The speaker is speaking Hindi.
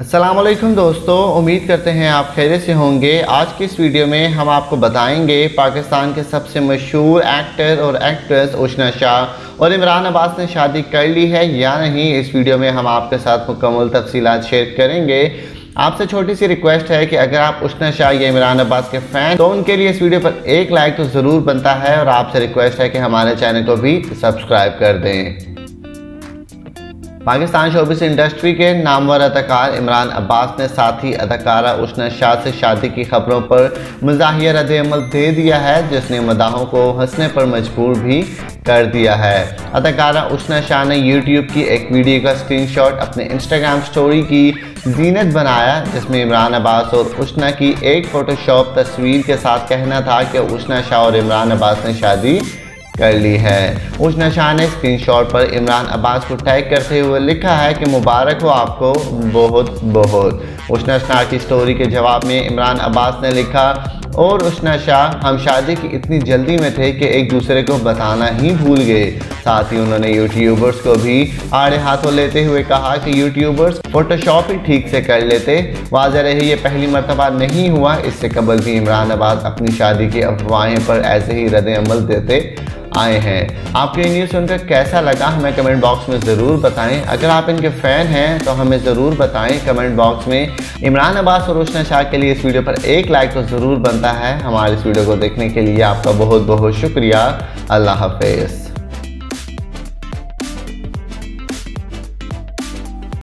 असलम दोस्तों। उम्मीद करते हैं आप खैर से होंगे। आज की इस वीडियो में हम आपको बताएँगे पाकिस्तान के सबसे मशहूर एक्टर और एक्ट्रेस उशना शाह और इमरान अब्बास ने शादी कर ली है या नहीं। इस वीडियो में हम आपके साथ मुकम्मल तफसीत शेयर करेंगे। आपसे छोटी सी रिक्वेस्ट है कि अगर आप उशना शाह या इमरान अब्बास के फ़ैन तो उनके लिए इस वीडियो पर एक लाइक तो ज़रूर बनता है और आपसे रिक्वेस्ट है कि हमारे चैनल को भी सब्सक्राइब कर दें। पाकिस्तान शोबिस इंडस्ट्री के नामवर अदाकार इमरान अब्बास ने साथी अदाकारा उशना शाह से शादी की खबरों पर मजाहिया रद्द अमल दे दिया है, जिसने मदाहों को हंसने पर मजबूर भी कर दिया है। अदाकारा उशना शाह ने यूट्यूब की एक वीडियो का स्क्रीनशॉट अपने इंस्टाग्राम स्टोरी की जीनत बनाया, जिसमें इमरान अब्बास और उशना की एक फ़ोटोशॉप तस्वीर के साथ कहना था कि उशना शाह और इमरान अब्बास ने शादी कर ली है। उस नशा ने स्क्रीनशॉट पर इमरान अब्बास को टैग करते हुए लिखा है कि मुबारक हो आपको, बहुत बहुत। उस नशा की स्टोरी के जवाब में इमरान अब्बास ने लिखा, और उस नशा, हम शादी की इतनी जल्दी में थे कि एक दूसरे को बताना ही भूल गए। साथ ही उन्होंने यूट्यूबर्स को भी आड़े हाथों लेते हुए कहा कि यूट्यूबर्स फोटोशॉप ही ठीक से कर लेते। वाजह रही, ये पहली मरतबा नहीं हुआ। इससे कबल भी इमरान अब्बास अपनी शादी की अफवाहें पर ऐसे ही रद्द अमल देते। आए हैं। आपको ये न्यूज़ सुनकर कैसा लगा हमें कमेंट बॉक्स में ज़रूर बताएँ। अगर आप इनके फ़ैन हैं तो हमें ज़रूर बताएँ कमेंट बॉक्स में। इमरान अब्बास और रोशना शाह के लिए इस वीडियो पर एक लाइक तो ज़रूर बनता है हमारे इस वीडियो को देखने के लिए आपका बहुत बहुत शुक्रिया। अल्लाह हाफिज़।